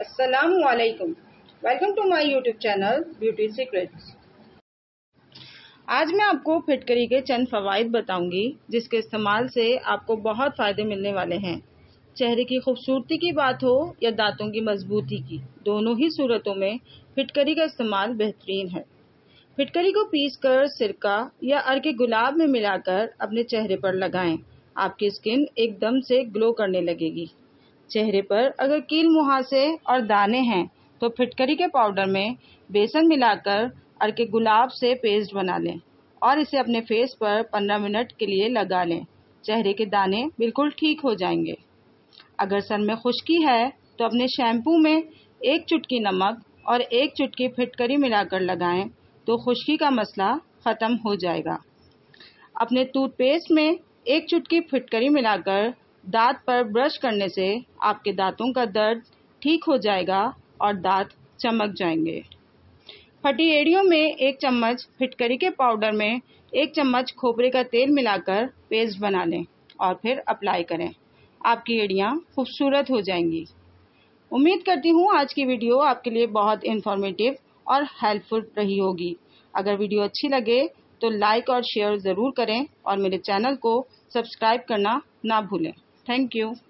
असलकुम welcome to my YouTube channel beauty secrets आज मैं आपको फिटकरी के चंद फ़वाद बताऊँगी, जिसके इस्तेमाल से आपको बहुत फ़ायदे मिलने वाले हैं। चेहरे की खूबसूरती की बात हो या दांतों की मजबूती की, दोनों ही सूरतों में फिटकरी का इस्तेमाल बेहतरीन है। फिटकरी को पीसकर सिरका या अर्के गुलाब में मिलाकर अपने चेहरे पर लगाएँ। आपकी स्किन एकदम से ग्लो करने लगेगी। चेहरे पर अगर कील मुहासे और दाने हैं तो फिटकरी के पाउडर में बेसन मिलाकर अर्के गुलाब से पेस्ट बना लें और इसे अपने फेस पर 15 मिनट के लिए लगा लें। चेहरे के दाने बिल्कुल ठीक हो जाएँगे। अगर सर में खुश्की है तो अपने शैम्पू में एक चुटकी नमक और एक चुटकी फिटकरी मिलाकर लगाएँ तो खुश्की का मसला ख़त्म हो जाएगा। अपने टूथपेस्ट में एक चुटकी फिटकरी मिलाकर दांत पर ब्रश करने से आपके दांतों का दर्द ठीक हो जाएगा और दांत चमक जाएँगे। फटी एड़ियों में एक चम्मच फिटकरी के पाउडर में एक चम्मच खोपरे का तेल मिलाकर पेस्ट बना लें और फिर अप्लाई करें। आपकी एड़ियाँ खूबसूरत हो जाएँगी। उम्मीद करती हूँ आज की वीडियो आपके लिए बहुत इन्फॉर्मेटिव और हेल्पफुल रही होगी। अगर वीडियो अच्छी लगे तो लाइक और शेयर ज़रूर करें और मेरे चैनल को सब्सक्राइब करना ना भूलें। Thank you.